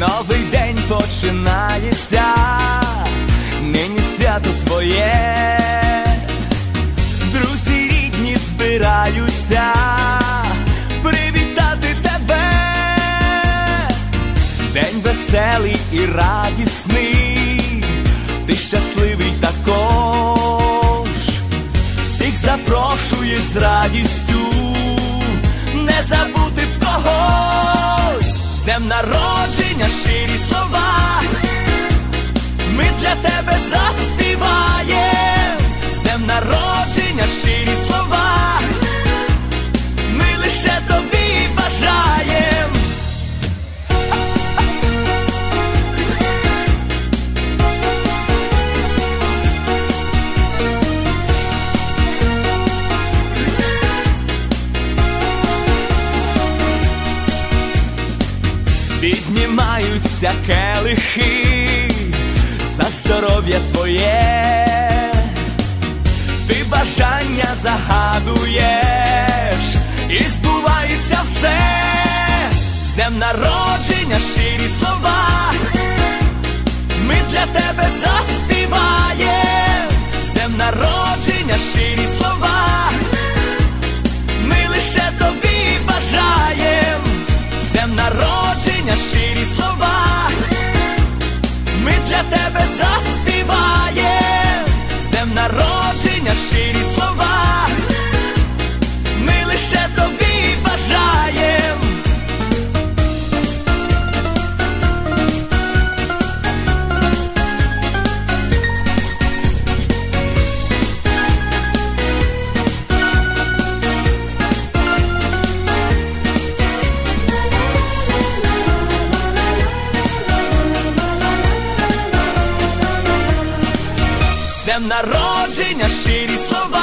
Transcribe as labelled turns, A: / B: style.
A: новий день починається, нині свято твоє, друзі рідні збираються привітати тебе, день веселий і радісний, ти щасливий також, всіх запрошуєш з радістю, не забути Піднімаються келихи за здоров'я твоє, ти бажання загадуєш, і збувається все, з днем народження щирі слова, ми для тебе заспіваєм, з днем народження щирі слова, ми лише тобі народження щирі слова,